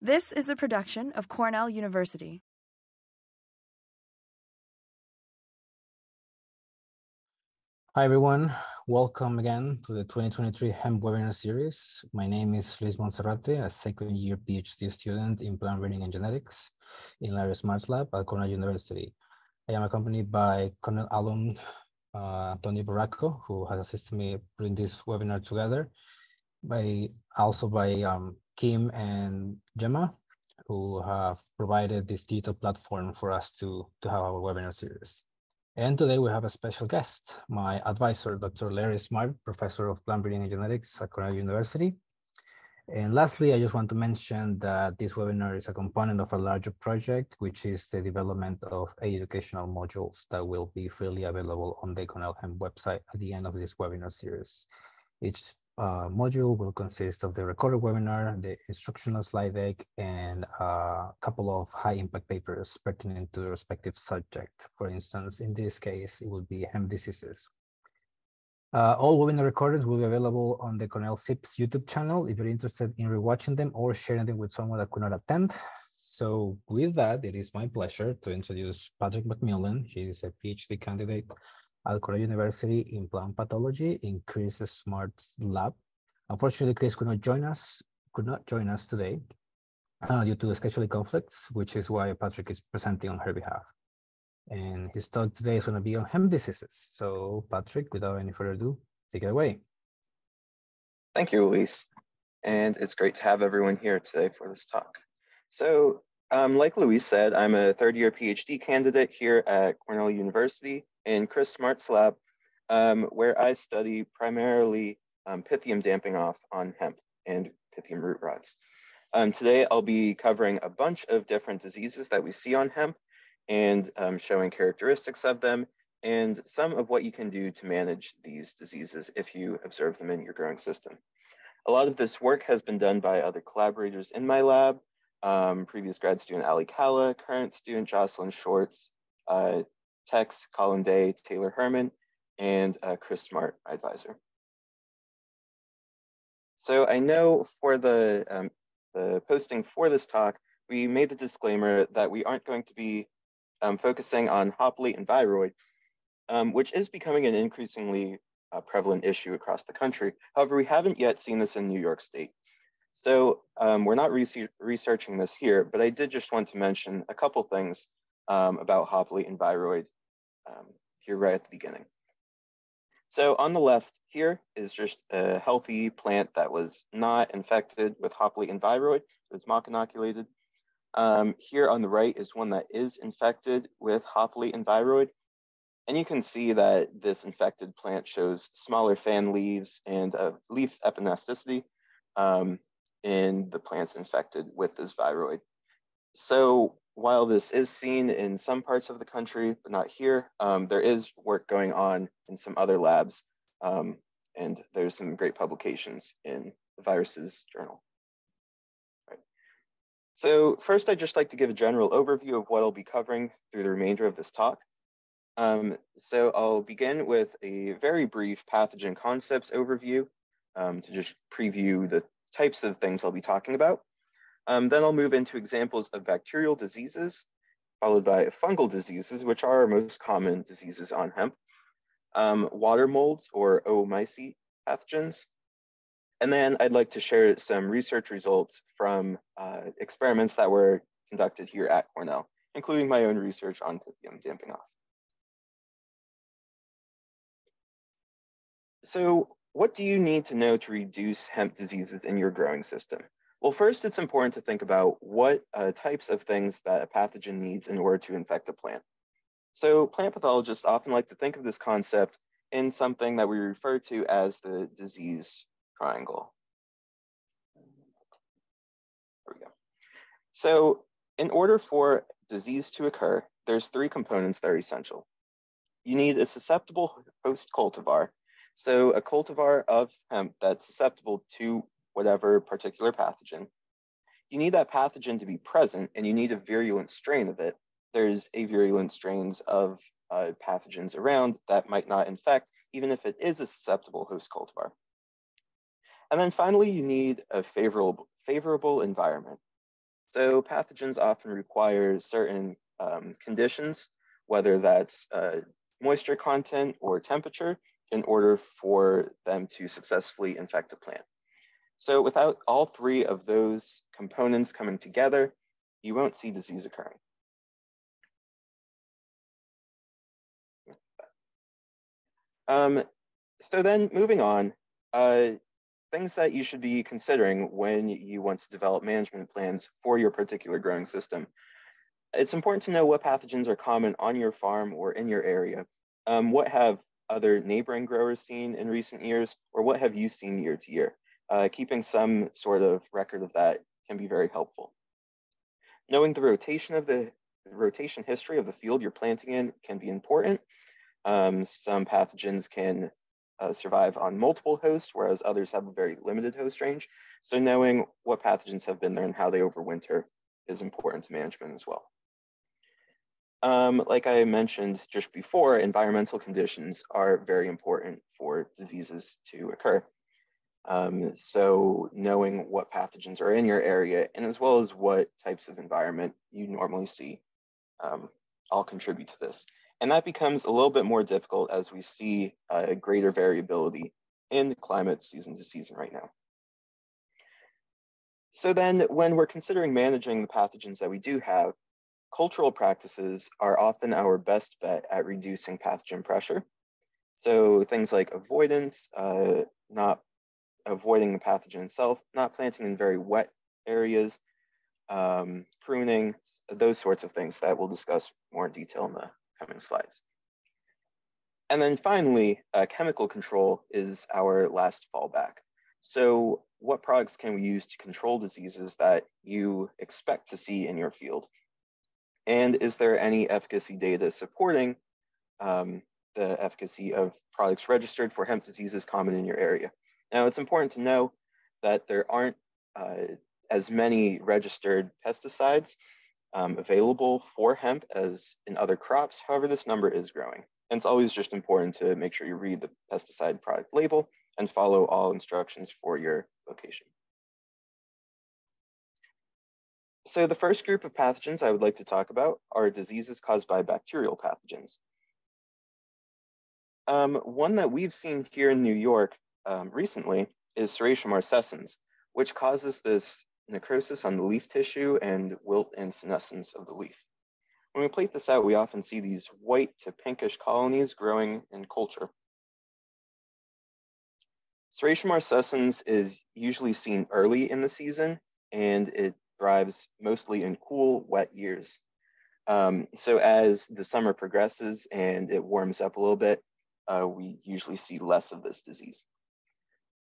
This is a production of Cornell University. Hi, everyone. Welcome again to the 2023 HEMP webinar series. My name is Luis Monserrate, a second year PhD student in plant breeding and genetics in Larry Smart's lab at Cornell University. I am accompanied by Cornell alum uh, Tony Barraco, who has assisted me putting this webinar together, by also by um, Kim and Gemma, who have provided this digital platform for us to, to have our webinar series. And today we have a special guest, my advisor, Dr. Larry Smart, Professor of Plant Breeding and Genetics at Cornell University. And lastly, I just want to mention that this webinar is a component of a larger project, which is the development of educational modules that will be freely available on the Cornell Hemp website at the end of this webinar series. Each uh, module will consist of the recorded webinar, the instructional slide deck, and a couple of high impact papers pertinent to the respective subject. For instance, in this case, it would be hemp diseases. Uh, all webinar recordings will be available on the Cornell SIPS YouTube channel if you're interested in rewatching them or sharing them with someone that could not attend. So with that, it is my pleasure to introduce Patrick McMullen. He is a PhD candidate at University in plant pathology in Chris Smart's lab. Unfortunately, Chris could not join us, could not join us today uh, due to scheduling conflicts, which is why Patrick is presenting on her behalf. And his talk today is going to be on hemp diseases. So Patrick, without any further ado, take it away. Thank you, Luis. And it's great to have everyone here today for this talk. So um, like Luis said, I'm a third year PhD candidate here at Cornell University in Chris Smart's lab, um, where I study primarily um, Pythium damping off on hemp and Pythium root rots. Um, today, I'll be covering a bunch of different diseases that we see on hemp and um, showing characteristics of them and some of what you can do to manage these diseases if you observe them in your growing system. A lot of this work has been done by other collaborators in my lab, um, previous grad student Ali Kalla, current student Jocelyn Schwartz, uh, Tex, Colin Day, Taylor Herman, and uh, Chris Smart, my advisor. So I know for the, um, the posting for this talk, we made the disclaimer that we aren't going to be um, focusing on hop latent viroid, um, which is becoming an increasingly uh, prevalent issue across the country. However, we haven't yet seen this in New York State. So um, we're not re researching this here, but I did just want to mention a couple things um, about hop latent viroid um, here right at the beginning. So on the left here is just a healthy plant that was not infected with hop latent viroid, it was mock inoculated. Um, here on the right is one that is infected with hop latent viroid. And you can see that this infected plant shows smaller fan leaves and leaf epinesticity um, in the plants infected with this viroid. So while this is seen in some parts of the country, but not here, um, there is work going on in some other labs, um, and there's some great publications in the viruses journal. Right. So first, I'd just like to give a general overview of what I'll be covering through the remainder of this talk. Um, so I'll begin with a very brief pathogen concepts overview um, to just preview the types of things I'll be talking about. Um, then I'll move into examples of bacterial diseases, followed by fungal diseases, which are our most common diseases on hemp, um, water molds or oomycete pathogens. And then I'd like to share some research results from uh, experiments that were conducted here at Cornell, including my own research on pythium damping off. So what do you need to know to reduce hemp diseases in your growing system? Well, first, it's important to think about what uh, types of things that a pathogen needs in order to infect a plant. So plant pathologists often like to think of this concept in something that we refer to as the disease triangle. There we go. So in order for disease to occur, there's three components that are essential. You need a susceptible host cultivar. So a cultivar of hemp that's susceptible to whatever particular pathogen. You need that pathogen to be present and you need a virulent strain of it. There's avirulent strains of uh, pathogens around that might not infect, even if it is a susceptible host cultivar. And then finally, you need a favorable, favorable environment. So pathogens often require certain um, conditions, whether that's uh, moisture content or temperature, in order for them to successfully infect a plant. So without all three of those components coming together, you won't see disease occurring. Um, so then moving on, uh, things that you should be considering when you want to develop management plans for your particular growing system. It's important to know what pathogens are common on your farm or in your area. Um, what have other neighboring growers seen in recent years, or what have you seen year to year? Uh, keeping some sort of record of that can be very helpful. Knowing the rotation of the rotation history of the field you're planting in can be important. Um, some pathogens can uh, survive on multiple hosts, whereas others have a very limited host range. So knowing what pathogens have been there and how they overwinter is important to management as well. Um, like I mentioned just before, environmental conditions are very important for diseases to occur. Um, so knowing what pathogens are in your area and as well as what types of environment you normally see um, all contribute to this. And that becomes a little bit more difficult as we see a greater variability in climate season to season right now. So then when we're considering managing the pathogens that we do have, cultural practices are often our best bet at reducing pathogen pressure. So things like avoidance, uh, not avoiding the pathogen itself, not planting in very wet areas, um, pruning, those sorts of things that we'll discuss more in detail in the coming slides. And then finally, uh, chemical control is our last fallback. So what products can we use to control diseases that you expect to see in your field? And is there any efficacy data supporting um, the efficacy of products registered for hemp diseases common in your area? Now, it's important to know that there aren't uh, as many registered pesticides um, available for hemp as in other crops. However, this number is growing. And it's always just important to make sure you read the pesticide product label and follow all instructions for your location. So the first group of pathogens I would like to talk about are diseases caused by bacterial pathogens. Um, one that we've seen here in New York um, recently is Serratia marcescens, which causes this necrosis on the leaf tissue and wilt and senescence of the leaf. When we plate this out, we often see these white to pinkish colonies growing in culture. Serratia marcescens is usually seen early in the season, and it thrives mostly in cool, wet years. Um, so as the summer progresses and it warms up a little bit, uh, we usually see less of this disease.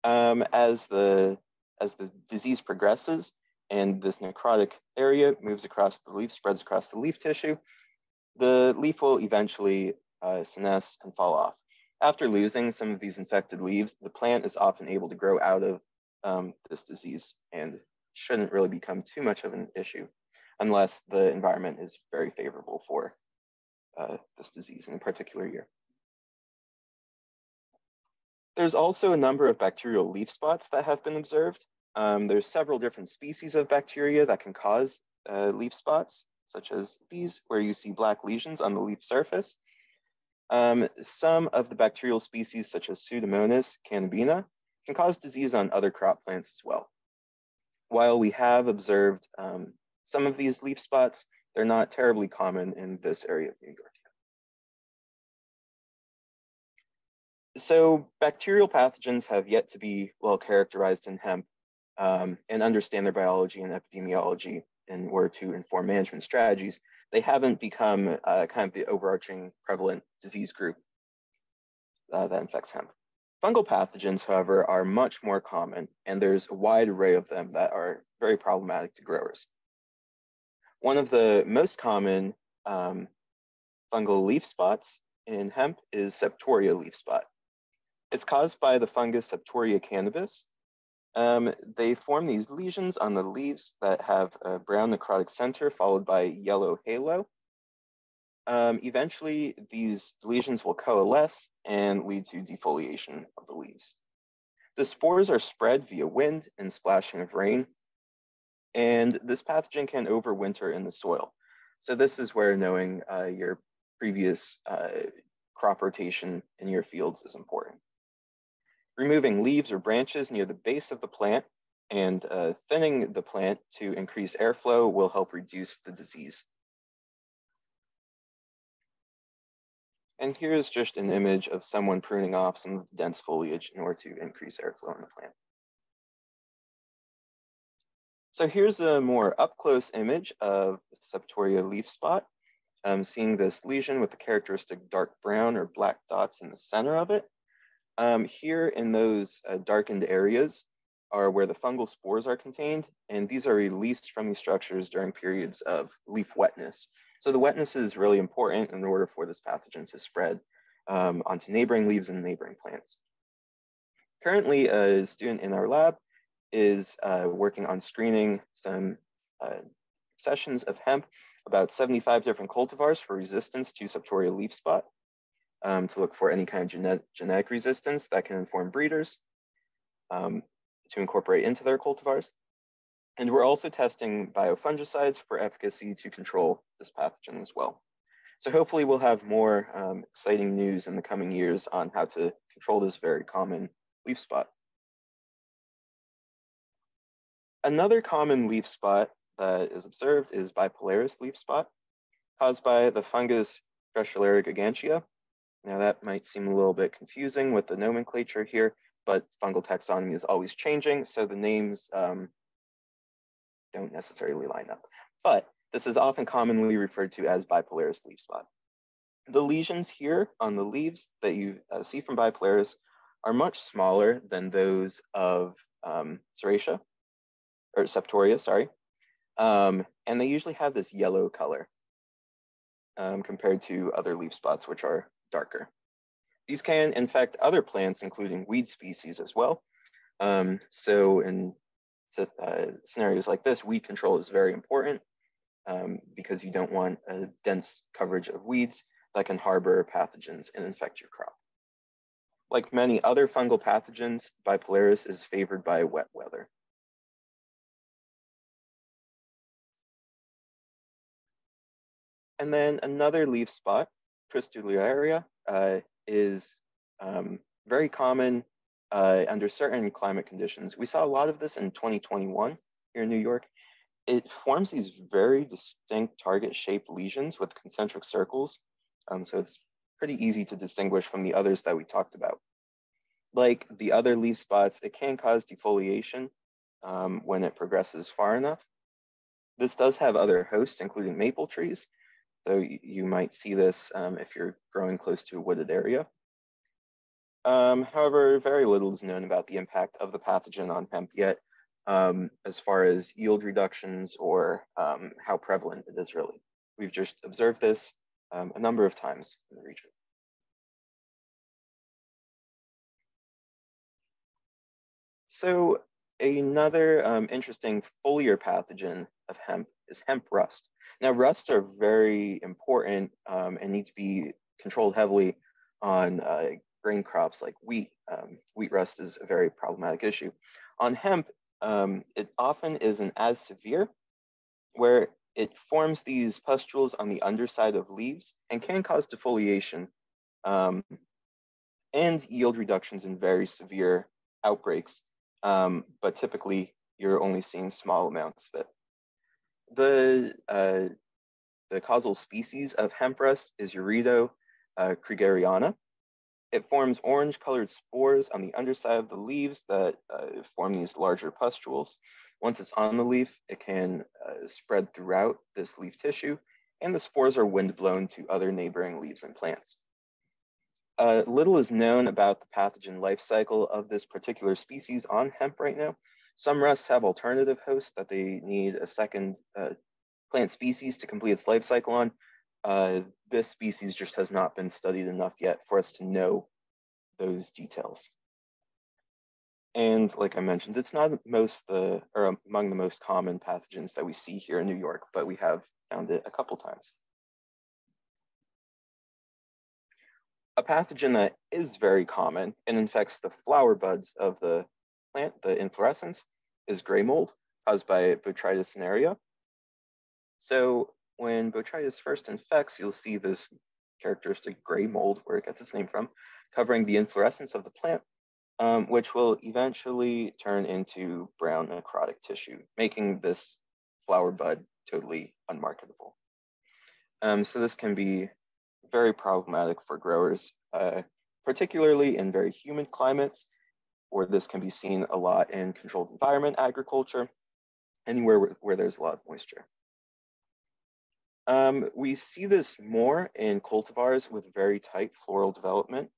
Um, as the as the disease progresses and this necrotic area moves across the leaf, spreads across the leaf tissue, the leaf will eventually uh, senesce and fall off. After losing some of these infected leaves, the plant is often able to grow out of um, this disease and shouldn't really become too much of an issue unless the environment is very favorable for uh, this disease in a particular year. There's also a number of bacterial leaf spots that have been observed. Um, there's several different species of bacteria that can cause uh, leaf spots, such as these, where you see black lesions on the leaf surface. Um, some of the bacterial species, such as Pseudomonas cannabina, can cause disease on other crop plants as well. While we have observed um, some of these leaf spots, they're not terribly common in this area of New York. So bacterial pathogens have yet to be well characterized in hemp um, and understand their biology and epidemiology in order to inform management strategies. They haven't become uh, kind of the overarching prevalent disease group uh, that infects hemp. Fungal pathogens, however, are much more common, and there's a wide array of them that are very problematic to growers. One of the most common um, fungal leaf spots in hemp is Septoria leaf spot. It's caused by the fungus Septoria cannabis. Um, they form these lesions on the leaves that have a brown necrotic center followed by yellow halo. Um, eventually, these lesions will coalesce and lead to defoliation of the leaves. The spores are spread via wind and splashing of rain. And this pathogen can overwinter in the soil. So this is where knowing uh, your previous uh, crop rotation in your fields is important. Removing leaves or branches near the base of the plant and uh, thinning the plant to increase airflow will help reduce the disease. And here's just an image of someone pruning off some dense foliage in order to increase airflow in the plant. So here's a more up close image of Septoria leaf spot. Um, seeing this lesion with the characteristic dark brown or black dots in the center of it. Um, here in those uh, darkened areas are where the fungal spores are contained, and these are released from these structures during periods of leaf wetness. So the wetness is really important in order for this pathogen to spread um, onto neighboring leaves and neighboring plants. Currently, a student in our lab is uh, working on screening some uh, sessions of hemp, about 75 different cultivars for resistance to Septoria leaf spot um, to look for any kind of genet genetic resistance that can inform breeders um, to incorporate into their cultivars. And we're also testing biofungicides for efficacy to control this pathogen as well. So hopefully we'll have more um, exciting news in the coming years on how to control this very common leaf spot. Another common leaf spot that is observed is bipolaris leaf spot caused by the fungus Drechslera gigantea. Now that might seem a little bit confusing with the nomenclature here, but fungal taxonomy is always changing, so the names um, don't necessarily line up. But this is often commonly referred to as bipolaris leaf spot. The lesions here on the leaves that you uh, see from bipolaris are much smaller than those of um, Serratia, or Septoria, sorry. Um, and they usually have this yellow color um, compared to other leaf spots, which are darker. These can infect other plants, including weed species as well. Um, so in uh, scenarios like this, weed control is very important um, because you don't want a dense coverage of weeds that can harbor pathogens and infect your crop. Like many other fungal pathogens, bipolaris is favored by wet weather. And then another leaf spot, Cristularia, uh, is um, very common uh, under certain climate conditions. We saw a lot of this in 2021 here in New York. It forms these very distinct target shaped lesions with concentric circles. Um, so it's pretty easy to distinguish from the others that we talked about. Like the other leaf spots, it can cause defoliation um, when it progresses far enough. This does have other hosts, including maple trees, so you might see this um, if you're growing close to a wooded area. Um, however, very little is known about the impact of the pathogen on hemp yet, um, as far as yield reductions or um, how prevalent it is really. We've just observed this um, a number of times in the region. So another um, interesting foliar pathogen of hemp is hemp rust. Now, rusts are very important um, and need to be controlled heavily on uh, grain crops like wheat. Um, wheat rust is a very problematic issue. On hemp, um, it often isn't as severe, where it forms these pustules on the underside of leaves and can cause defoliation um, and yield reductions in very severe outbreaks. Um, but typically, you're only seeing small amounts of it. The, uh, the causal species of hemp rust is Uredo uh, kriegeriana. It forms orange colored spores on the underside of the leaves that uh, form these larger pustules. Once it's on the leaf, it can uh, spread throughout this leaf tissue, and the spores are wind blown to other neighboring leaves and plants. Uh, little is known about the pathogen life cycle of this particular species on hemp right now, some rusts have alternative hosts that they need a second uh, plant species to complete its life cycle on. Uh, this species just has not been studied enough yet for us to know those details. And like I mentioned, it's not most the or among the most common pathogens that we see here in New York, but we have found it a couple times. A pathogen that is very common and infects the flower buds of the plant, the inflorescence, is gray mold. caused by Botrytis cinerea. So when Botrytis first infects, you'll see this characteristic gray mold where it gets its name from, covering the inflorescence of the plant, um, which will eventually turn into brown necrotic tissue, making this flower bud totally unmarketable. Um, so this can be very problematic for growers, uh, particularly in very humid climates, or this can be seen a lot in controlled environment agriculture, anywhere where, where there's a lot of moisture. Um, we see this more in cultivars with very tight floral development.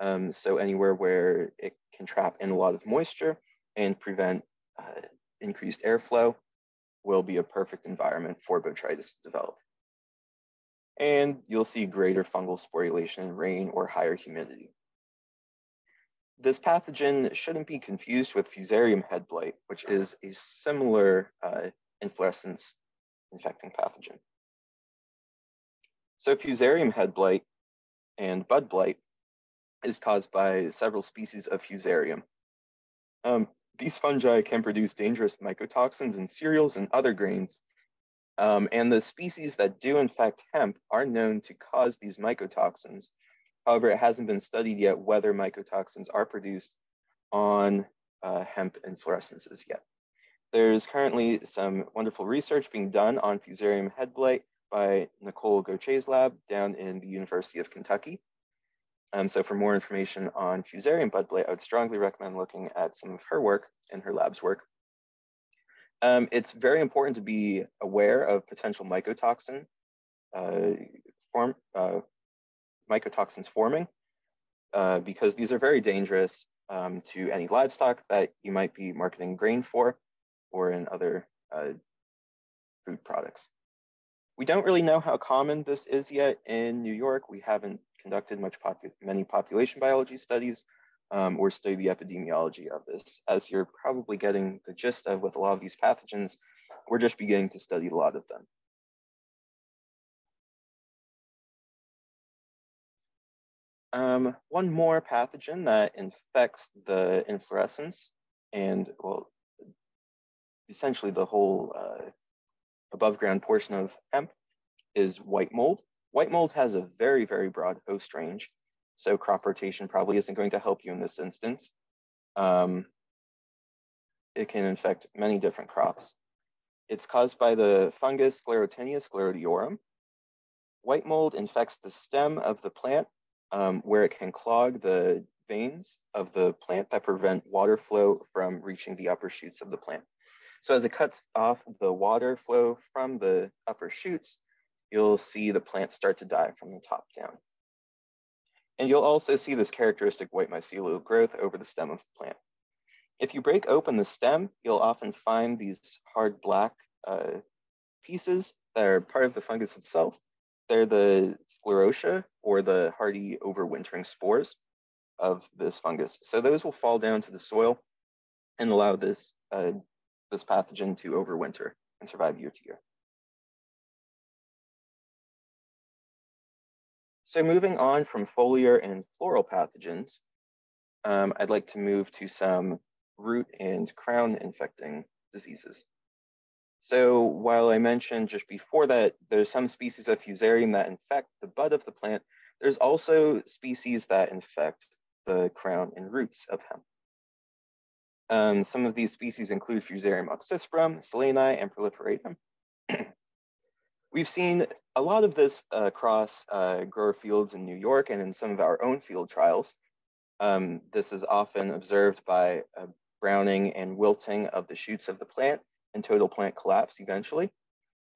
Um, so anywhere where it can trap in a lot of moisture and prevent uh, increased airflow will be a perfect environment for botrytis to develop. And you'll see greater fungal sporulation in rain or higher humidity. This pathogen shouldn't be confused with Fusarium head blight, which is a similar uh, inflorescence infecting pathogen. So Fusarium head blight and bud blight is caused by several species of Fusarium. Um, these fungi can produce dangerous mycotoxins in cereals and other grains. Um, and the species that do infect hemp are known to cause these mycotoxins. However, it hasn't been studied yet whether mycotoxins are produced on uh, hemp inflorescences yet. There's currently some wonderful research being done on Fusarium head blight by Nicole Gauthier's lab down in the University of Kentucky. Um, so for more information on Fusarium bud blight, I would strongly recommend looking at some of her work and her lab's work. Um, it's very important to be aware of potential mycotoxin uh, form, uh, mycotoxins forming uh, because these are very dangerous um, to any livestock that you might be marketing grain for or in other uh, food products. We don't really know how common this is yet in New York. We haven't conducted much popu many population biology studies um, or study the epidemiology of this. As you're probably getting the gist of with a lot of these pathogens, we're just beginning to study a lot of them. Um, one more pathogen that infects the inflorescence and, well, essentially the whole uh, above ground portion of hemp is white mold. White mold has a very, very broad host range. So crop rotation probably isn't going to help you in this instance. Um, it can infect many different crops. It's caused by the fungus Sclerotinia sclerotiorum. White mold infects the stem of the plant um, where it can clog the veins of the plant that prevent water flow from reaching the upper shoots of the plant. So as it cuts off the water flow from the upper shoots, you'll see the plant start to die from the top down. And you'll also see this characteristic white mycelial growth over the stem of the plant. If you break open the stem, you'll often find these hard black uh, pieces that are part of the fungus itself. They're the sclerotia or the hardy overwintering spores of this fungus. So those will fall down to the soil and allow this uh, this pathogen to overwinter and survive year to year. So moving on from foliar and floral pathogens, um, I'd like to move to some root and crown infecting diseases. So while I mentioned just before that, there's some species of fusarium that infect the bud of the plant, there's also species that infect the crown and roots of hemp. Um, some of these species include Fusarium oxysporum, solani, and proliferatum. We've seen a lot of this uh, across uh, grower fields in New York and in some of our own field trials. Um, this is often observed by browning and wilting of the shoots of the plant and total plant collapse eventually.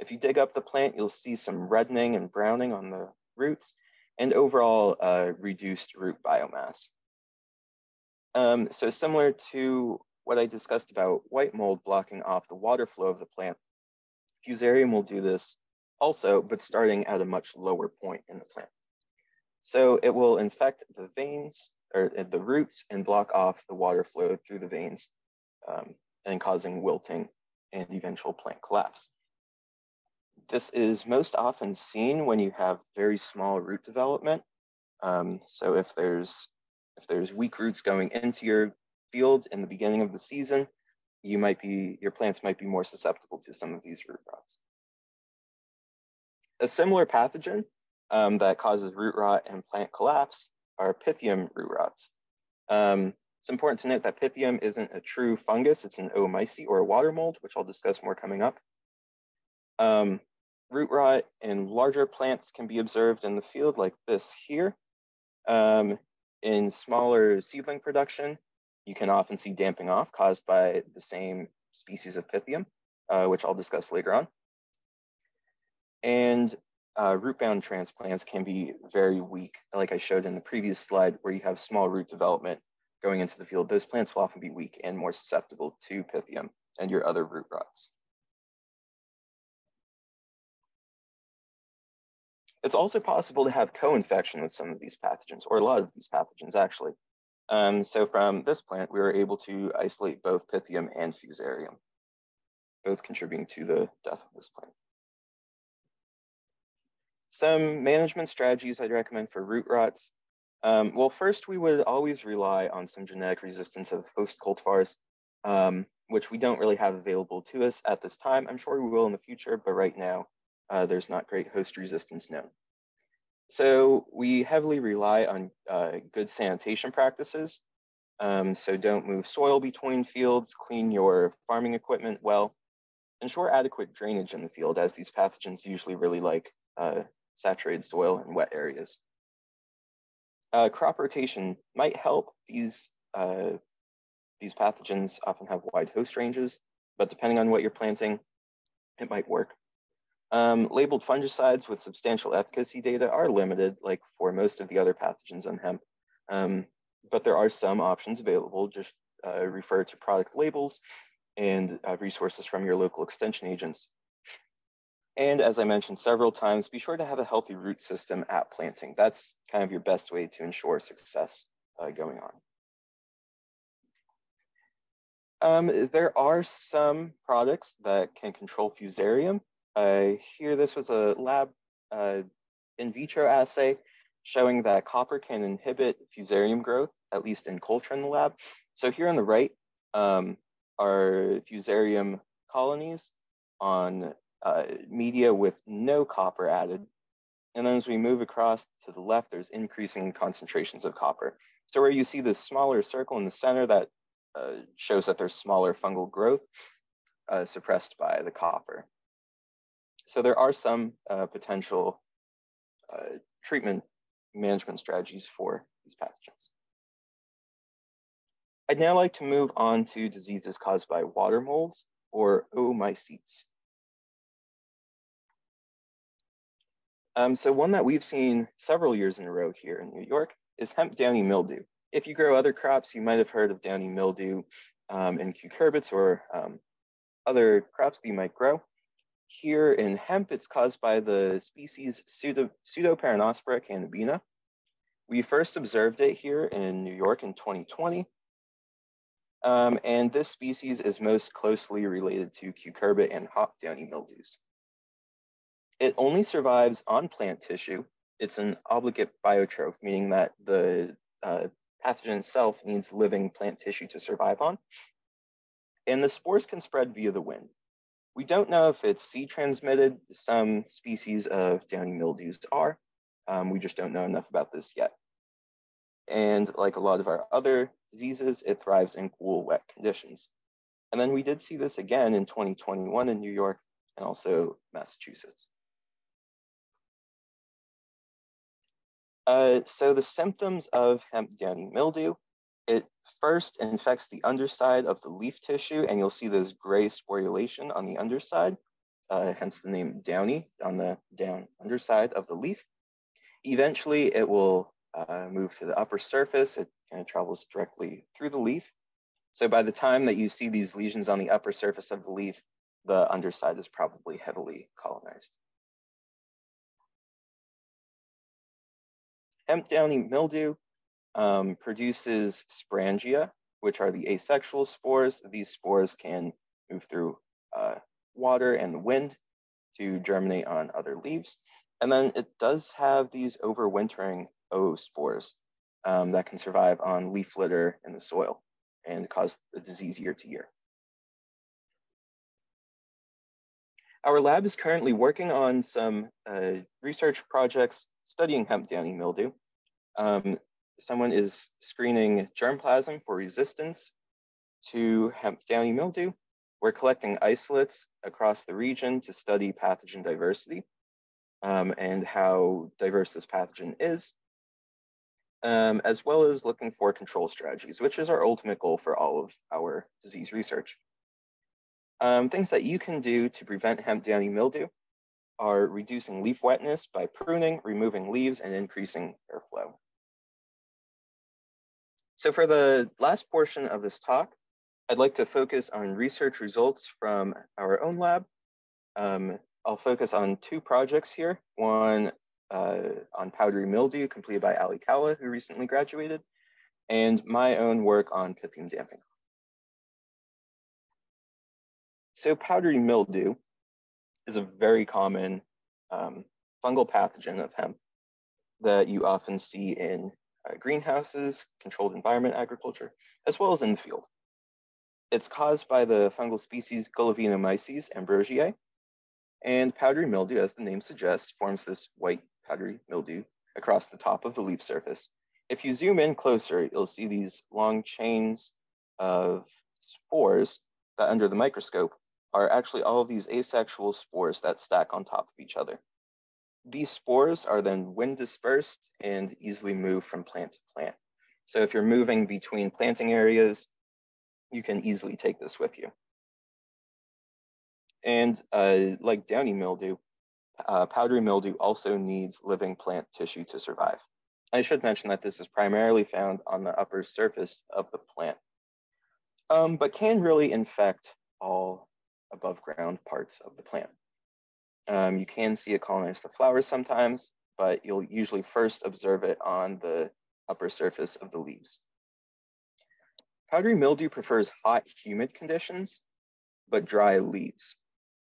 If you dig up the plant, you'll see some reddening and browning on the roots and overall uh, reduced root biomass. Um, so similar to what I discussed about white mold blocking off the water flow of the plant, Fusarium will do this also, but starting at a much lower point in the plant. So it will infect the veins or uh, the roots and block off the water flow through the veins um, and causing wilting and eventual plant collapse. This is most often seen when you have very small root development. Um, so if there's if there's weak roots going into your field in the beginning of the season, you might be, your plants might be more susceptible to some of these root rots. A similar pathogen um, that causes root rot and plant collapse are pythium root rots. Um, it's important to note that Pythium isn't a true fungus, it's an oomycete or a water mold, which I'll discuss more coming up. Um, root rot in larger plants can be observed in the field like this here. Um, in smaller seedling production, you can often see damping off caused by the same species of Pythium, uh, which I'll discuss later on. And uh, root-bound transplants can be very weak, like I showed in the previous slide, where you have small root development going into the field, those plants will often be weak and more susceptible to Pythium and your other root rots. It's also possible to have co-infection with some of these pathogens, or a lot of these pathogens actually. Um, so from this plant, we were able to isolate both Pythium and Fusarium, both contributing to the death of this plant. Some management strategies I'd recommend for root rots um, well, first, we would always rely on some genetic resistance of host cultivars, um, which we don't really have available to us at this time. I'm sure we will in the future, but right now, uh, there's not great host resistance known. So we heavily rely on uh, good sanitation practices. Um, so don't move soil between fields, clean your farming equipment well, ensure adequate drainage in the field as these pathogens usually really like uh, saturated soil and wet areas. Uh, crop rotation might help. These, uh, these pathogens often have wide host ranges, but depending on what you're planting, it might work. Um, labeled fungicides with substantial efficacy data are limited, like for most of the other pathogens on hemp, um, but there are some options available. Just uh, refer to product labels and uh, resources from your local extension agents. And as I mentioned several times, be sure to have a healthy root system at planting. That's kind of your best way to ensure success uh, going on. Um, there are some products that can control fusarium. Uh, here, this was a lab uh, in vitro assay showing that copper can inhibit fusarium growth, at least in culture in the lab. So here on the right um, are fusarium colonies on uh, media with no copper added. And then as we move across to the left, there's increasing concentrations of copper. So where you see this smaller circle in the center that uh, shows that there's smaller fungal growth uh, suppressed by the copper. So there are some uh, potential uh, treatment management strategies for these pathogens. I'd now like to move on to diseases caused by water molds or oomycetes. Um, so one that we've seen several years in a row here in New York is hemp downy mildew. If you grow other crops, you might have heard of downy mildew um, in cucurbits or um, other crops that you might grow. Here in hemp, it's caused by the species Pseudo, Pseudoperonospora cannabina. We first observed it here in New York in 2020. Um, and this species is most closely related to cucurbit and hop downy mildews. It only survives on plant tissue. It's an obligate biotroph, meaning that the uh, pathogen itself needs living plant tissue to survive on. And the spores can spread via the wind. We don't know if it's seed transmitted. Some species of downy mildews are. Um, we just don't know enough about this yet. And like a lot of our other diseases, it thrives in cool, wet conditions. And then we did see this again in 2021 in New York and also Massachusetts. Uh, so the symptoms of hemp downy mildew, it first infects the underside of the leaf tissue, and you'll see this gray sporulation on the underside, uh, hence the name downy on the down underside of the leaf. Eventually, it will uh, move to the upper surface. It kind of travels directly through the leaf. So by the time that you see these lesions on the upper surface of the leaf, the underside is probably heavily colonized. Hemp downy mildew um, produces sporangia, which are the asexual spores. These spores can move through uh, water and the wind to germinate on other leaves. And then it does have these overwintering oospores um, that can survive on leaf litter in the soil and cause the disease year to year. our lab is currently working on some uh, research projects studying hemp downy mildew. Um, someone is screening germplasm for resistance to hemp downy mildew. We're collecting isolates across the region to study pathogen diversity um, and how diverse this pathogen is, um, as well as looking for control strategies, which is our ultimate goal for all of our disease research. Um, things that you can do to prevent hemp downy mildew are reducing leaf wetness by pruning, removing leaves, and increasing airflow. So for the last portion of this talk, I'd like to focus on research results from our own lab. Um, I'll focus on two projects here, one uh, on powdery mildew completed by Ali Kalla, who recently graduated, and my own work on Pythium damping. So powdery mildew is a very common um, fungal pathogen of hemp that you often see in Uh, greenhouses, controlled environment agriculture, as well as in the field. It's caused by the fungal species Golovinomyces ambrosiae, and powdery mildew, as the name suggests, forms this white powdery mildew across the top of the leaf surface. If you zoom in closer, you'll see these long chains of spores that under the microscope are actually all of these asexual spores that stack on top of each other. These spores are then wind dispersed and easily move from plant to plant. So if you're moving between planting areas, you can easily take this with you. And uh, like downy mildew, uh, powdery mildew also needs living plant tissue to survive. I should mention that this is primarily found on the upper surface of the plant, um, but can really infect all above ground parts of the plant. Um, you can see it colonize the flowers sometimes, but you'll usually first observe it on the upper surface of the leaves. Powdery mildew prefers hot, humid conditions, but dry leaves.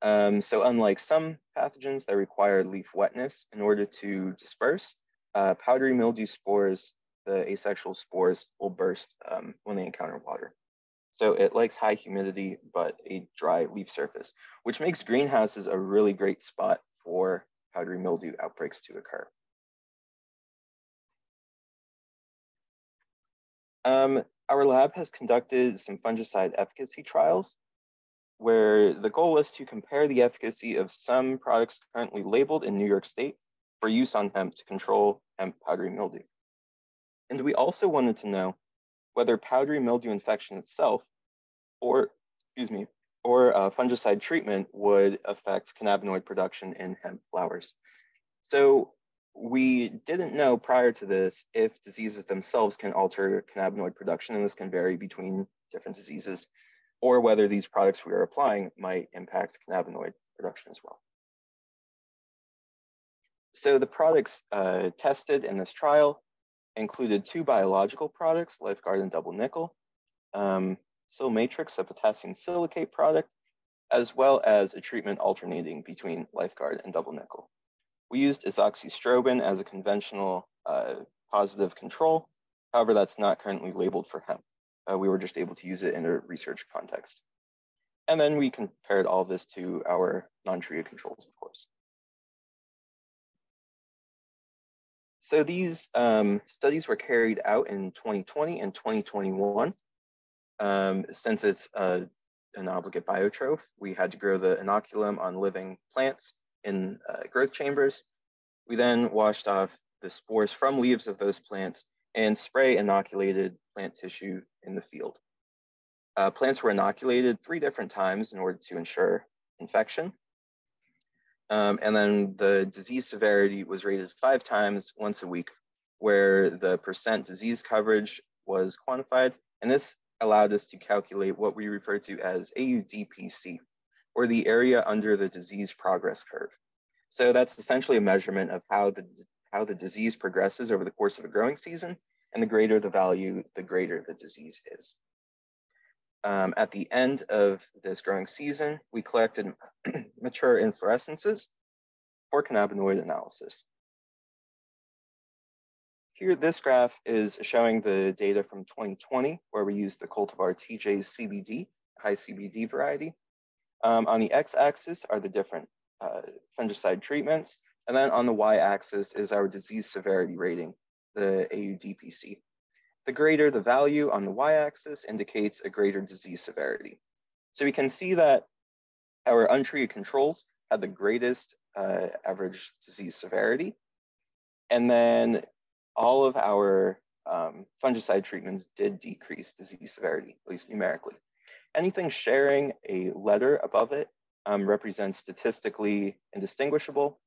Um, so unlike some pathogens that require leaf wetness in order to disperse, uh, powdery mildew spores, the asexual spores, will burst um, when they encounter water. So it likes high humidity, but a dry leaf surface, which makes greenhouses a really great spot for powdery mildew outbreaks to occur. Um, our lab has conducted some fungicide efficacy trials where the goal was to compare the efficacy of some products currently labeled in New York State for use on hemp to control hemp powdery mildew. And we also wanted to know whether powdery mildew infection itself or, excuse me, or uh, fungicide treatment would affect cannabinoid production in hemp flowers. So we didn't know prior to this if diseases themselves can alter cannabinoid production, and this can vary between different diseases, or whether these products we are applying might impact cannabinoid production as well. So the products uh, tested in this trial included two biological products, Lifeguard and Double Nickel, um, Matrix, a potassium silicate product, as well as a treatment alternating between Lifeguard and Double Nickel. We used azoxystrobin as a conventional uh, positive control. However, that's not currently labeled for hemp. Uh, we were just able to use it in a research context. And then we compared all this to our non-treated controls, of course. So these um, studies were carried out in 2020 and 2021. Um, since it's uh, an obligate biotroph, we had to grow the inoculum on living plants in uh, growth chambers. We then washed off the spores from leaves of those plants and spray inoculated plant tissue in the field. Uh, plants were inoculated three different times in order to ensure infection. Um, and then the disease severity was rated five times once a week, where the percent disease coverage was quantified. And this allowed us to calculate what we refer to as AUDPC, or the area under the disease progress curve. So that's essentially a measurement of how the, how the disease progresses over the course of a growing season, and the greater the value, the greater the disease is. Um, at the end of this growing season, we collected mature inflorescences for cannabinoid analysis. Here, this graph is showing the data from 2020, where we used the cultivar TJ CBD, high CBD variety. Um, on the x-axis are the different uh, fungicide treatments, and then on the y-axis is our disease severity rating, the AUDPC. The greater the value on the y-axis indicates a greater disease severity. So we can see that our untreated controls had the greatest uh, average disease severity. And then all of our um, fungicide treatments did decrease disease severity, at least numerically. Anything sharing a letter above it um, represents statistically indistinguishable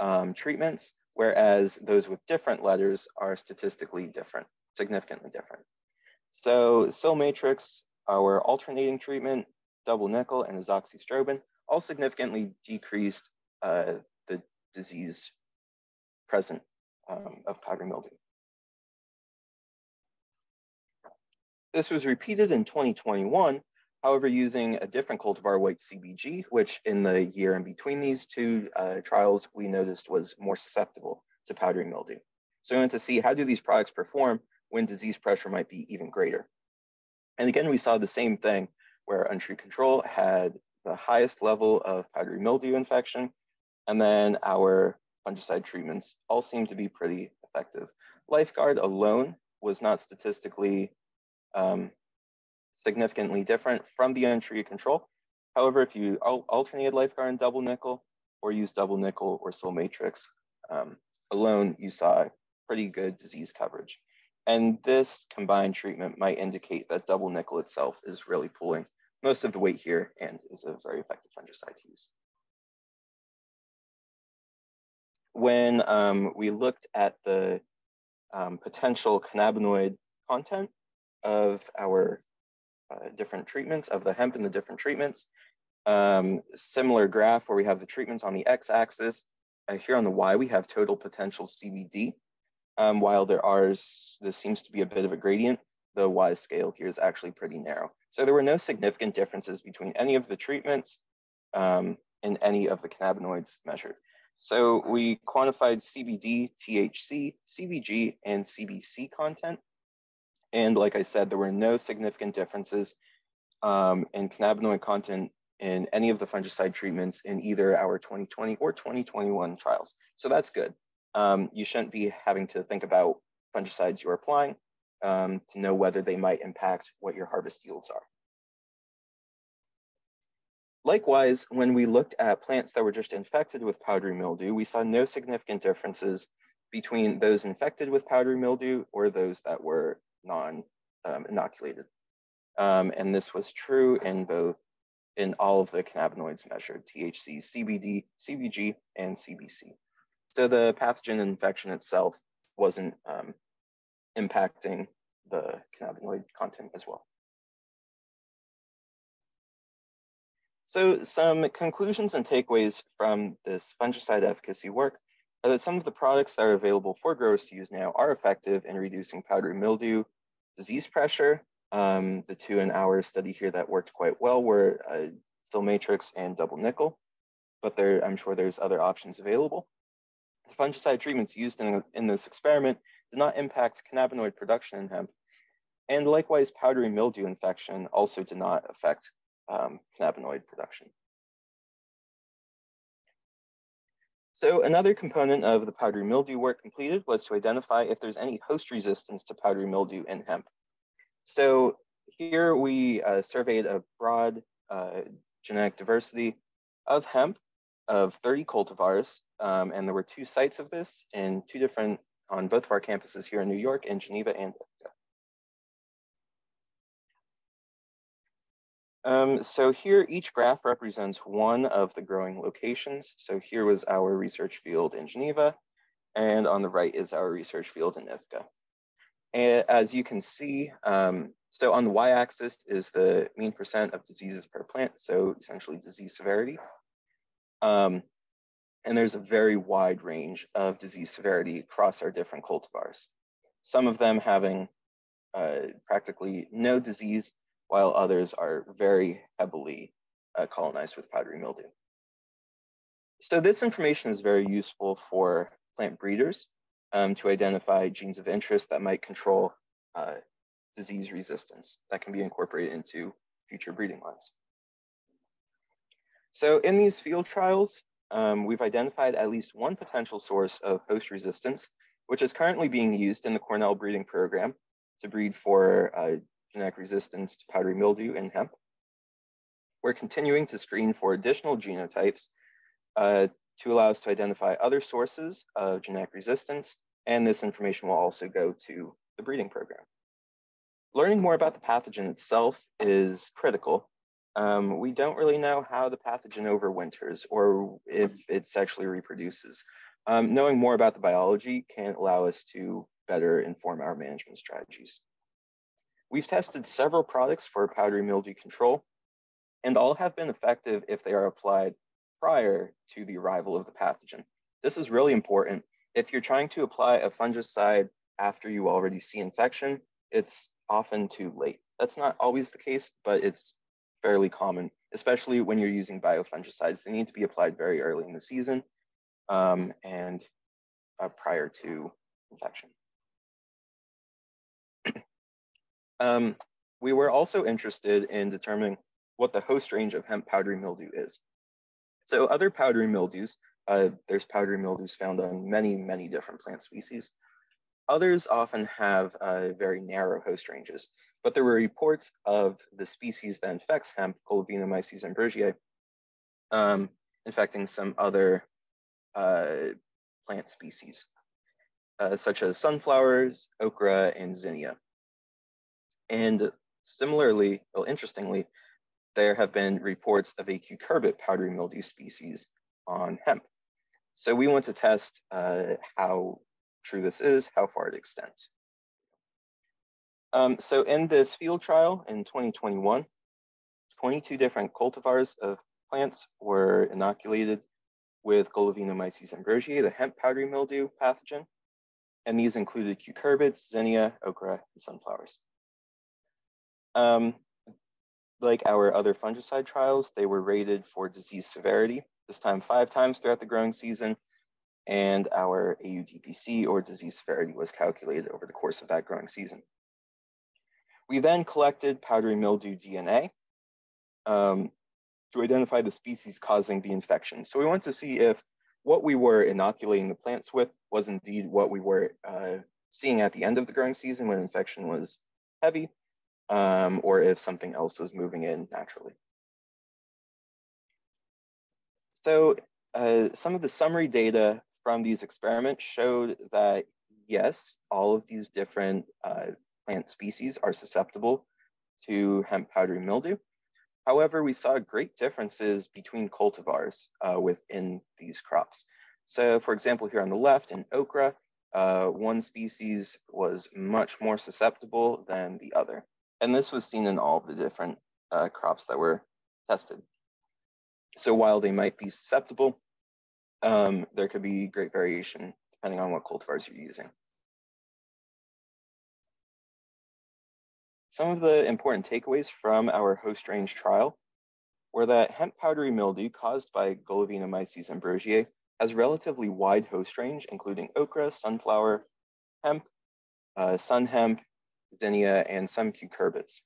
um, treatments, whereas those with different letters are statistically different, significantly different. So Sil Matrix, our alternating treatment, double nickel, and azoxystrobin all significantly decreased uh, the disease present um, of powdery mildew. This was repeated in 2021, however, using a different cultivar white CBG, which in the year in between these two uh, trials, we noticed was more susceptible to powdery mildew. So we wanted to see how do these products perform when disease pressure might be even greater. And again, we saw the same thing where untreated control had the highest level of powdery mildew infection, and then our fungicide treatments all seemed to be pretty effective. Lifeguard alone was not statistically um, significantly different from the untreated control. However, if you alternated Lifeguard and double nickel or use double nickel or Sil Matrix um, alone, you saw pretty good disease coverage. And this combined treatment might indicate that double nickel itself is really pulling most of the weight here and is a very effective fungicide to use. When um, we looked at the um, potential cannabinoid content of our uh, different treatments, of the hemp and the different treatments. Um, similar graph where we have the treatments on the x-axis. Uh, here on the y, we have total potential CBD. Um, while there are, there seems to be a bit of a gradient, the y scale here is actually pretty narrow. So there were no significant differences between any of the treatments um, and any of the cannabinoids measured. So we quantified CBD, THC, CBG, and CBC content and like I said, there were no significant differences um, in cannabinoid content in any of the fungicide treatments in either our 2020 or 2021 trials. So that's good. Um, you shouldn't be having to think about fungicides you're applying um, to know whether they might impact what your harvest yields are. Likewise, when we looked at plants that were just infected with powdery mildew, we saw no significant differences between those infected with powdery mildew or those that were non-inoculated. Um, um, and this was true in both in all of the cannabinoids measured, THC, CBD, CBG, and CBC. So the pathogen infection itself wasn't um, impacting the cannabinoid content as well. So some conclusions and takeaways from this fungicide efficacy work are that some of the products that are available for growers to use now are effective in reducing powdery mildew disease pressure. Um, the two in our study here that worked quite well were uh, Sil Matrix and double nickel, but there, I'm sure there's other options available. Fungicide treatments used in, in this experiment did not impact cannabinoid production in hemp, and likewise powdery mildew infection also did not affect um, cannabinoid production. So another component of the powdery mildew work completed was to identify if there's any host resistance to powdery mildew in hemp. So here we uh, surveyed a broad uh, genetic diversity of hemp of 30 cultivars, um, and there were two sites of this in two different, on both of our campuses here in New York, in Geneva and Um, so here, each graph represents one of the growing locations. So here was our research field in Geneva, and on the right is our research field in Ithaca. And as you can see, um, so on the y-axis is the mean percent of diseases per plant, so essentially disease severity. Um, and there's a very wide range of disease severity across our different cultivars. Some of them having uh, practically no disease, while others are very heavily uh, colonized with powdery mildew. So this information is very useful for plant breeders um, to identify genes of interest that might control uh, disease resistance that can be incorporated into future breeding lines. So in these field trials, um, we've identified at least one potential source of host resistance, which is currently being used in the Cornell breeding program to breed for uh, genetic resistance to powdery mildew in hemp. We're continuing to screen for additional genotypes uh, to allow us to identify other sources of genetic resistance, and this information will also go to the breeding program. Learning more about the pathogen itself is critical. Um, we don't really know how the pathogen overwinters or if it sexually reproduces. Um, knowing more about the biology can allow us to better inform our management strategies. We've tested several products for powdery mildew control, and all have been effective if they are applied prior to the arrival of the pathogen. This is really important. If you're trying to apply a fungicide after you already see infection, it's often too late. That's not always the case, but it's fairly common, especially when you're using biofungicides. They need to be applied very early in the season um, and uh, prior to infection. um, we were also interested in determining what the host range of hemp powdery mildew is. So other powdery mildews, uh, there's powdery mildews found on many, many different plant species. Others often have uh, very narrow host ranges, but there were reports of the species that infects hemp, Golovinomyces um, infecting some other uh, plant species, uh, such as sunflowers, okra, and zinnia. And similarly, well, interestingly, there have been reports of a cucurbit powdery mildew species on hemp. So we want to test uh, how true this is, how far it extends. Um, so in this field trial in 2021, 22 different cultivars of plants were inoculated with Golovinomyces ambrosiae, the hemp powdery mildew pathogen, and these included cucurbits, zinnia, okra, and sunflowers. Um, like our other fungicide trials, they were rated for disease severity, this time five times throughout the growing season, and our AUDPC or disease severity was calculated over the course of that growing season. We then collected powdery mildew DNA um, to identify the species causing the infection. So we want to see if what we were inoculating the plants with was indeed what we were uh, seeing at the end of the growing season when infection was heavy, um, or if something else was moving in naturally. So uh, some of the summary data from these experiments showed that yes, all of these different uh, plant species are susceptible to hemp powdery mildew. However, we saw great differences between cultivars uh, within these crops. So for example, here on the left in okra, uh, one species was much more susceptible than the other. And this was seen in all of the different uh, crops that were tested. So while they might be susceptible, um, there could be great variation depending on what cultivars you're using. Some of the important takeaways from our host range trial were that hemp powdery mildew caused by Golovinomyces ambrosiae has relatively wide host range, including okra, sunflower, hemp, uh, sun hemp, zinnia, and some cucurbits.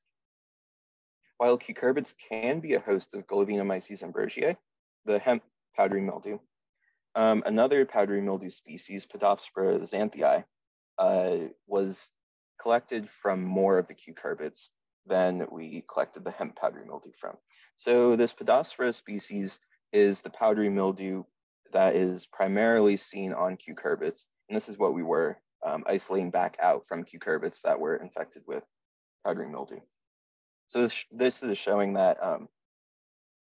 While cucurbits can be a host of Golovinomyces ambrosiae, the hemp powdery mildew, um, another powdery mildew species, Podosphaera xanthii, uh, was collected from more of the cucurbits than we collected the hemp powdery mildew from. So this Podosphaera species is the powdery mildew that is primarily seen on cucurbits. And this is what we were um, isolating back out from cucurbits that were infected with powdery mildew. So this, this is showing that um,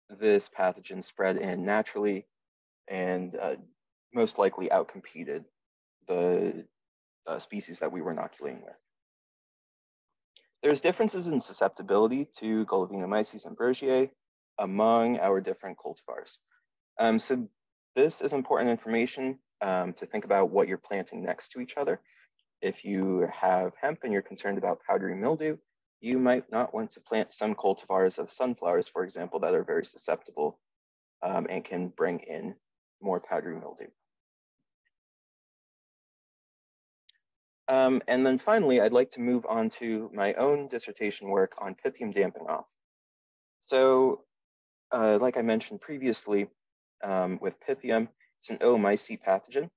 this pathogen spread in naturally and uh, most likely outcompeted the uh, species that we were inoculating with. There's differences in susceptibility to Golovinomyces ambrosiae among our different cultivars. Um, so this is important information um, to think about what you're planting next to each other. If you have hemp and you're concerned about powdery mildew, you might not want to plant some cultivars of sunflowers, for example, that are very susceptible um, and can bring in more powdery mildew. Um, and then finally, I'd like to move on to my own dissertation work on Pythium damping off. So uh, like I mentioned previously um, with Pythium, it's an oomycete pathogen.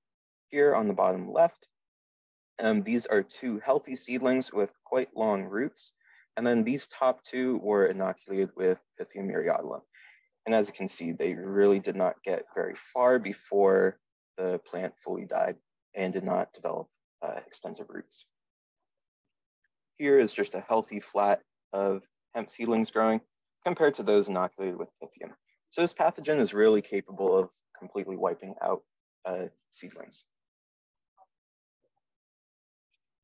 Here on the bottom left, um, these are two healthy seedlings with quite long roots. And then these top two were inoculated with Pythium myriotylum. And as you can see, they really did not get very far before the plant fully died and did not develop uh, extensive roots. Here is just a healthy flat of hemp seedlings growing compared to those inoculated with Pythium. So this pathogen is really capable of completely wiping out uh, seedlings.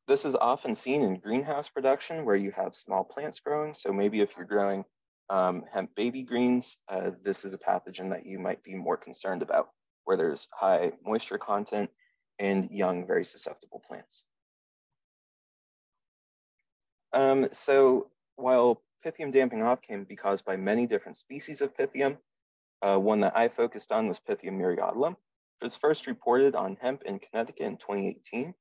This is often seen in greenhouse production where you have small plants growing. So maybe if you're growing um, hemp baby greens, uh, this is a pathogen that you might be more concerned about, where there's high moisture content and young, very susceptible plants. Um, so while Pythium damping off can be caused by many different species of Pythium, uh, one that I focused on was Pythium myriotylum, which was first reported on hemp in Connecticut in 2018.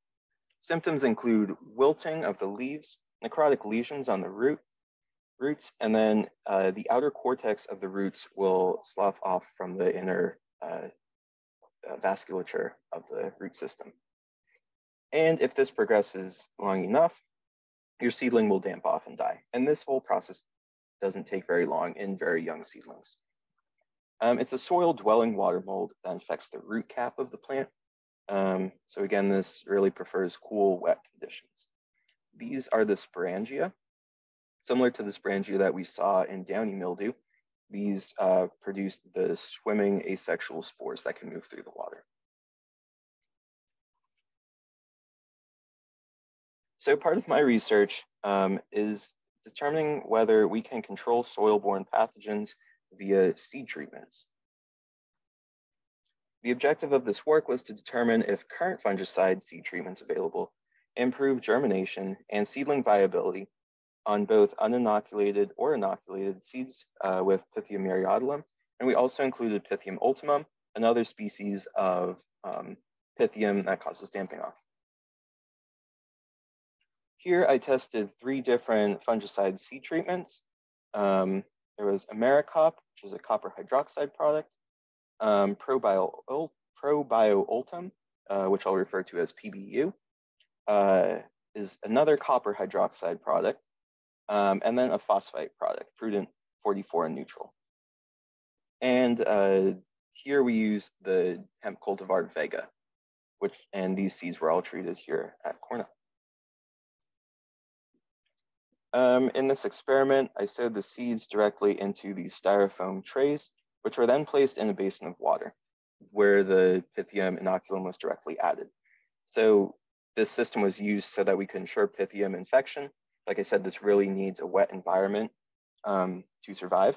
Symptoms include wilting of the leaves, necrotic lesions on the root, roots, and then uh, the outer cortex of the roots will slough off from the inner uh, uh, vasculature of the root system. And if this progresses long enough, your seedling will damp off and die. And this whole process doesn't take very long in very young seedlings. Um, it's a soil dwelling water mold that infects the root cap of the plant um, so again, this really prefers cool, wet conditions. These are the sporangia. Similar to the sporangia that we saw in downy mildew, these uh, produce the swimming asexual spores that can move through the water. So part of my research um, is determining whether we can control soil-borne pathogens via seed treatments. The objective of this work was to determine if current fungicide seed treatments available improve germination and seedling viability on both uninoculated or inoculated seeds uh, with Pythium myriotylum. And we also included Pythium ultimum, another species of um, Pythium that causes damping off. Here I tested three different fungicide seed treatments. Um, there was Americop, which is a copper hydroxide product, um, Probio, Ultum, uh, which I'll refer to as PBU, uh, is another copper hydroxide product, um, and then a phosphite product, Prudent 44 and neutral. And uh, here we use the hemp cultivar Vega, which and these seeds were all treated here at Cornell. Um, in this experiment, I sowed the seeds directly into these styrofoam trays which were then placed in a basin of water where the Pythium inoculum was directly added. So this system was used so that we could ensure Pythium infection. Like I said, this really needs a wet environment um, to survive.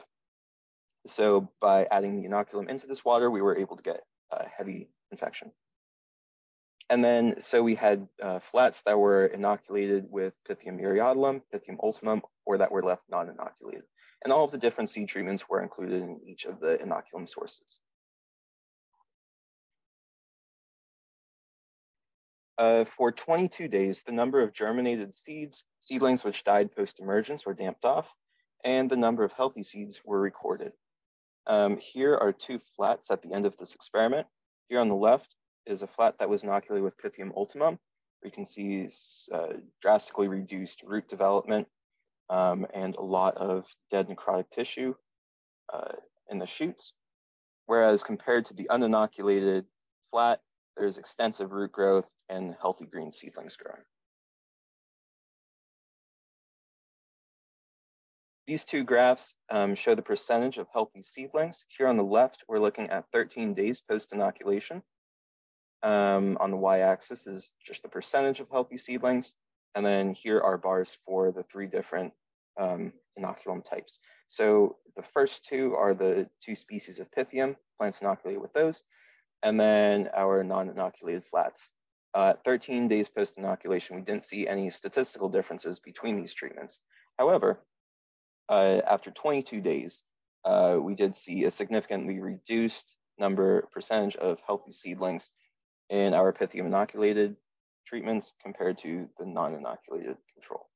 So by adding the inoculum into this water, we were able to get a heavy infection. And then, so we had uh, flats that were inoculated with Pythium myriotylum, Pythium ultimum, or that were left non-inoculated and all of the different seed treatments were included in each of the inoculum sources. Uh, for 22 days, the number of germinated seeds, seedlings which died post-emergence were damped off, and the number of healthy seeds were recorded. Um, here are two flats at the end of this experiment. Here on the left is a flat that was inoculated with Pythium ultimum. We can see uh, drastically reduced root development um, and a lot of dead necrotic tissue uh, in the shoots. Whereas compared to the uninoculated flat, there's extensive root growth and healthy green seedlings growing. These two graphs um, show the percentage of healthy seedlings. Here on the left, we're looking at 13 days post-inoculation. Um, on the y-axis is just the percentage of healthy seedlings. And then here are bars for the three different um, inoculum types. So the first two are the two species of Pythium, plants inoculated with those, and then our non-inoculated flats. Uh, 13 days post-inoculation, we didn't see any statistical differences between these treatments. However, uh, after 22 days, uh, we did see a significantly reduced number percentage of healthy seedlings in our Pythium inoculated treatments compared to the non-inoculated control.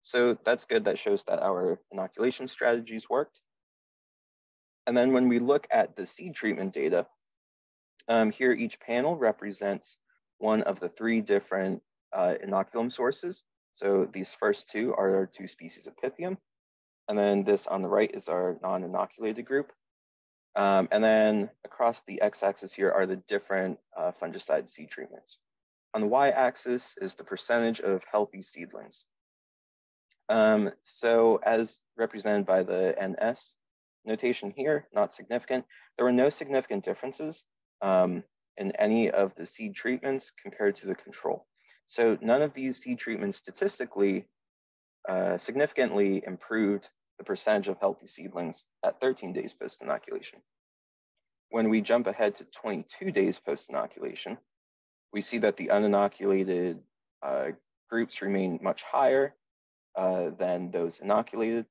So that's good. That shows that our inoculation strategies worked. And then when we look at the seed treatment data, um, here each panel represents one of the three different uh, inoculum sources. So these first two are our two species of Pythium. And then this on the right is our non-inoculated group. Um, and then across the x-axis here are the different uh, fungicide seed treatments. On the y-axis is the percentage of healthy seedlings. Um, so as represented by the NS notation here, not significant, there were no significant differences um, in any of the seed treatments compared to the control. So none of these seed treatments statistically uh, significantly improved the percentage of healthy seedlings at 13 days post-inoculation. When we jump ahead to 22 days post-inoculation, we see that the uninoculated uh, groups remain much higher uh, than those inoculated.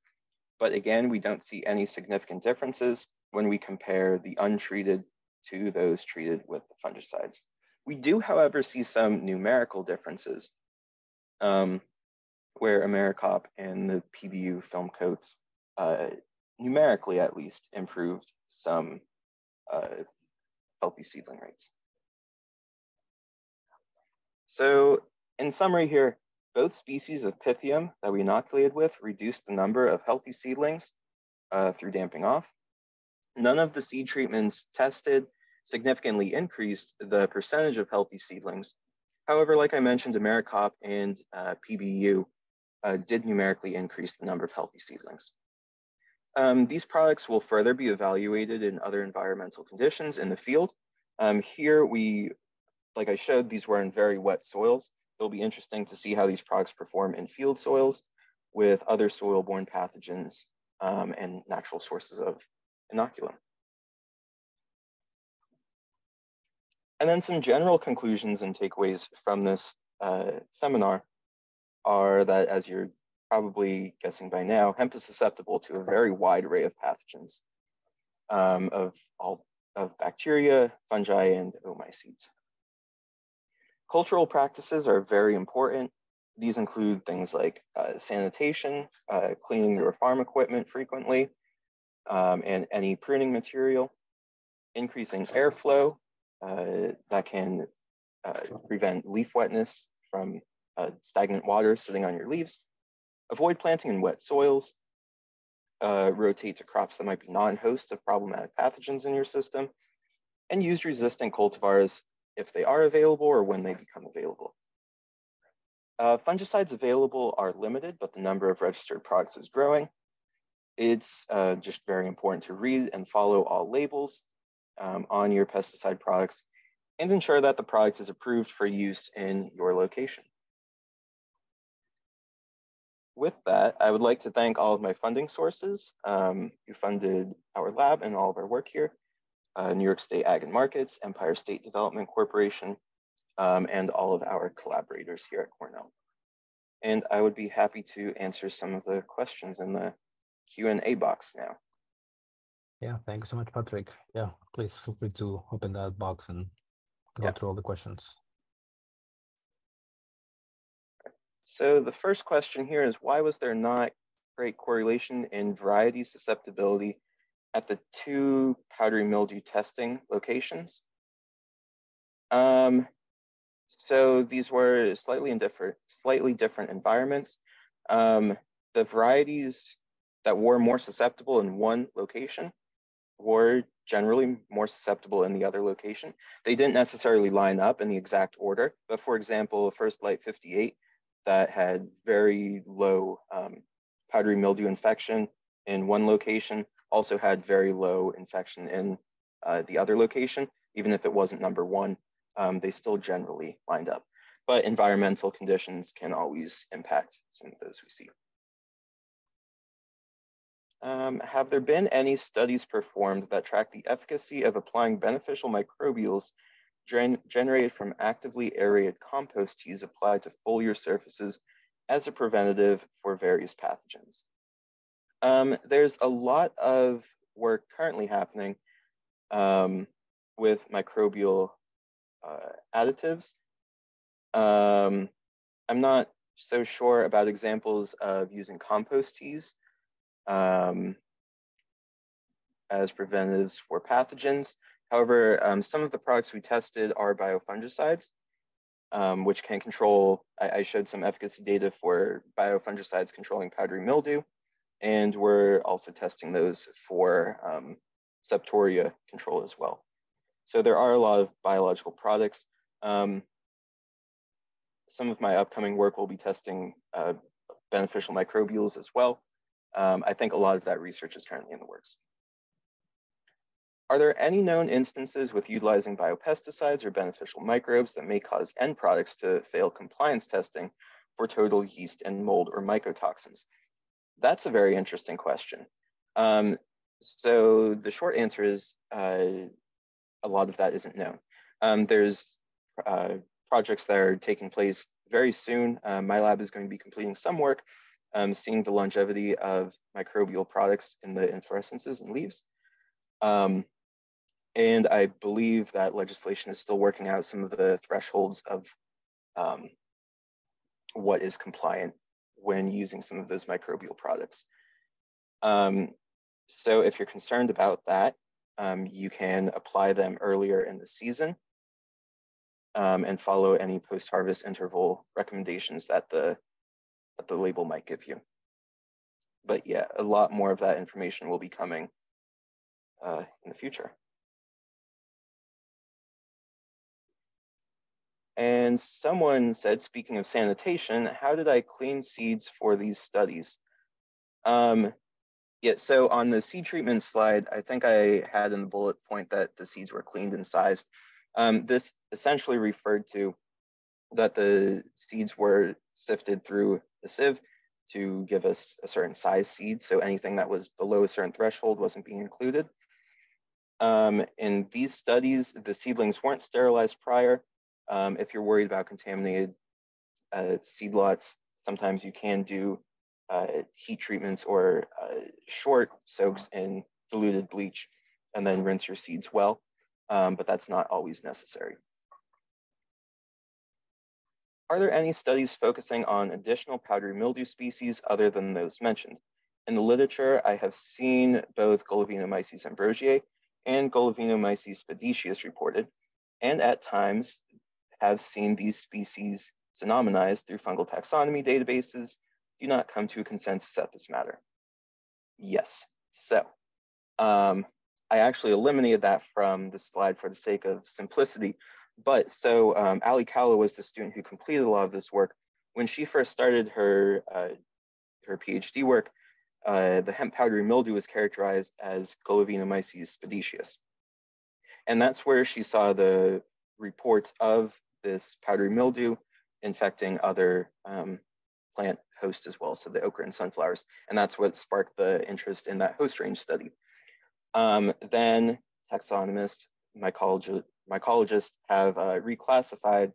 But again, we don't see any significant differences when we compare the untreated to those treated with the fungicides. We do, however, see some numerical differences um, where Americop and the PBU film coats uh, numerically at least improved some uh, healthy seedling rates. So in summary here, both species of Pythium that we inoculated with reduced the number of healthy seedlings uh, through damping off. None of the seed treatments tested significantly increased the percentage of healthy seedlings. However, like I mentioned, AmeriCOP and uh, PBU uh, did numerically increase the number of healthy seedlings. Um, these products will further be evaluated in other environmental conditions in the field. Um, here we, like I showed, these were in very wet soils. It'll be interesting to see how these products perform in field soils with other soil-borne pathogens um, and natural sources of inoculum. And then some general conclusions and takeaways from this uh, seminar are that, as you're probably guessing by now, hemp is susceptible to a very wide array of pathogens um, of all of bacteria, fungi, and oomycetes. Cultural practices are very important. These include things like uh, sanitation, uh, cleaning your farm equipment frequently, um, and any pruning material, increasing airflow that can uh, prevent leaf wetness from uh, stagnant water sitting on your leaves. Avoid planting in wet soils. Uh, rotate to crops that might be non-hosts of problematic pathogens in your system. And use resistant cultivars if they are available or when they become available. Uh, fungicides available are limited, but the number of registered products is growing. It's uh, just very important to read and follow all labels um, on your pesticide products and ensure that the product is approved for use in your location. With that, I would like to thank all of my funding sources um, who funded our lab and all of our work here uh, New York State Ag and Markets, Empire State Development Corporation, um, and all of our collaborators here at Cornell. And I would be happy to answer some of the questions in the Q&A box now. Yeah, thank you so much, Patrick. Yeah, please feel free to open that box and go yeah. through all the questions. So the first question here is why was there not great correlation in variety susceptibility at the two powdery mildew testing locations. Um, so these were slightly different, slightly different environments. Um, the varieties that were more susceptible in one location were generally more susceptible in the other location. They didn't necessarily line up in the exact order, but for example, First Light 58 that had very low um, powdery mildew infection in one location also had very low infection in uh, the other location, even if it wasn't number one, um, they still generally lined up. But environmental conditions can always impact some of those we see. Um, have there been any studies performed that track the efficacy of applying beneficial microbials gen generated from actively aerated compost teas applied to foliar surfaces as a preventative for various pathogens? Um, there's a lot of work currently happening um, with microbial uh, additives. Um, I'm not so sure about examples of using compost teas. Um, as preventives for pathogens. However, um, some of the products we tested are biofungicides, um, which can control, I, I, showed some efficacy data for biofungicides controlling powdery mildew, and we're also testing those for um, septoria control as well. So there are a lot of biological products. Um, some of my upcoming work will be testing uh, beneficial microbials as well. Um, I think a lot of that research is currently in the works. Are there any known instances with utilizing biopesticides or beneficial microbes that may cause end products to fail compliance testing for total yeast and mold or mycotoxins? That's a very interesting question. Um, so the short answer is uh, a lot of that isn't known. Um, there's uh, projects that are taking place very soon. Uh, my lab is going to be completing some work um, seeing the longevity of microbial products in the inflorescences and leaves. Um, and I believe that legislation is still working out some of the thresholds of um, what is compliant when using some of those microbial products. Um, so if you're concerned about that, um, you can apply them earlier in the season um, and follow any post-harvest interval recommendations that the, that the label might give you. But yeah, a lot more of that information will be coming uh, in the future. And someone said, speaking of sanitation, how did I clean seeds for these studies? Um, yeah, so on the seed treatment slide, I think I had in the bullet point that the seeds were cleaned and sized. Um, this essentially referred to that the seeds were sifted through the sieve to give us a certain size seed. So anything that was below a certain threshold wasn't being included. Um, in these studies, the seedlings weren't sterilized prior. Um, if you're worried about contaminated uh, seed lots, sometimes you can do uh, heat treatments or uh, short soaks in diluted bleach and then rinse your seeds well, um, but that's not always necessary. Are there any studies focusing on additional powdery mildew species other than those mentioned? In the literature, I have seen both Golovinomyces ambrosiae and Golovinomyces spadiceus reported, and at times have seen these species synonymized through fungal taxonomy databases do not come to a consensus at this matter. Yes, so um, I actually eliminated that from the slide for the sake of simplicity. But so um, Ali Cala was the student who completed a lot of this work. When she first started her, uh, her PhD work, uh, the hemp powdery mildew was characterized as Golovinomyces spadiceus. And that's where she saw the reports of this powdery mildew infecting other um, plant hosts as well, so the okra and sunflowers. And that's what sparked the interest in that host range study. Um, then taxonomists, mycolog mycologists have uh, reclassified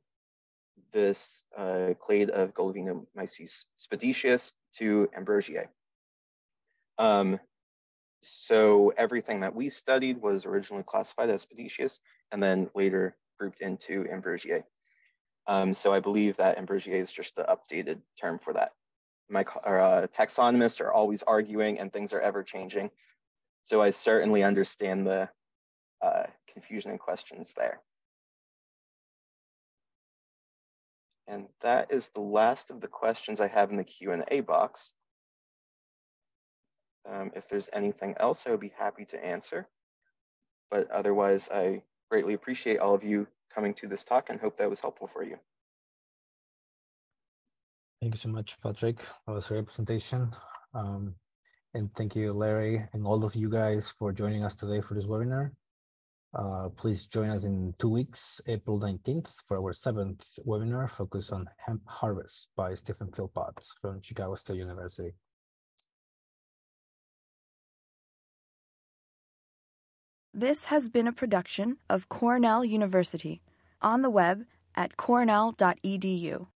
this uh, clade of Golovinomyces spadiceus to Ambrosiae. Um, so everything that we studied was originally classified as spadiceus and then later grouped into Ambrosiae. Um, so I believe that Ambrosiae is just the updated term for that. My uh, taxonomists are always arguing and things are ever changing. So I certainly understand the uh, confusion and questions there. And that is the last of the questions I have in the Q&A box. Um, if there's anything else, I would be happy to answer. But otherwise, I greatly appreciate all of you coming to this talk and hope that was helpful for you. Thank you so much, Patrick. That was a great presentation. Um, and thank you, Larry, and all of you guys for joining us today for this webinar. Uh, please join us in two weeks, April 19th, for our seventh webinar focused on hemp harvest by Stephen Philpott from Chicago State University. This has been a production of Cornell University on the web at cornell.edu.